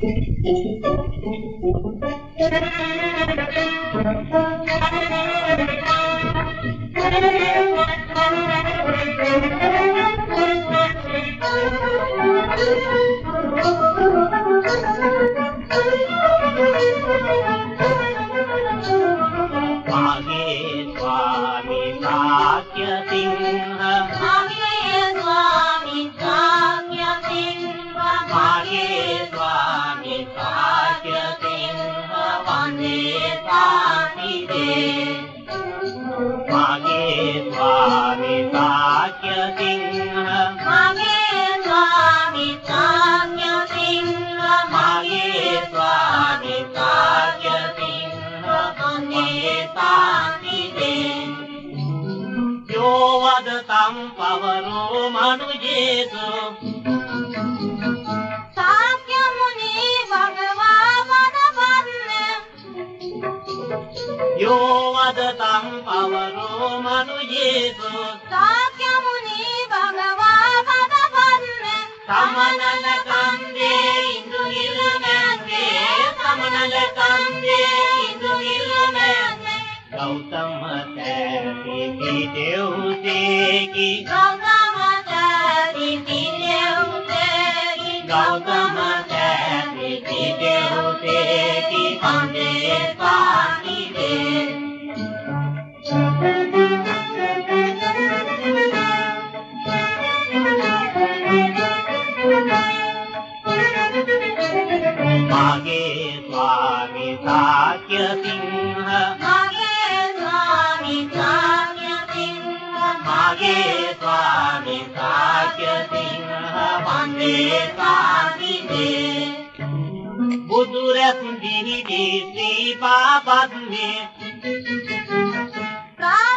स्वामी स्वामी वाक्य सिंह मागे स्वामी साक्य सिंह मागे स्वामी साक्य सिंह मागे स्वामी साक्य सिंह वन्दे स्वामी ते यो वदतं पवरो मनुजेषु யோவதம் அவரோ மனு ஏதோ சாக்கியமுனி பகவா பதபன்ன தமனல தந்தே இந்து இல்லமே தமனல தந்தே இந்து இல்லமே ಗೌತಮ ತೇಗಿ ದೇವು ತೇಗಿ ಗೌತಮ ತೇಗಿ ದೇವು ತೇಗಿ ಗೌತಮ ತೇಗಿ ದೇವು ತೇಗಿ ಪಾಂಡೆ ಪಾಂಡೆ मागे स्वामी साक्य सिंह मागे स्वामी साक्य सिंह मागे स्वामी साक्य सिंह वन्दे स्वामी देव बुधुरसुन्दरी श्रीपापद्मे प्रातिहार्यले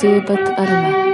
مصيبة أرمل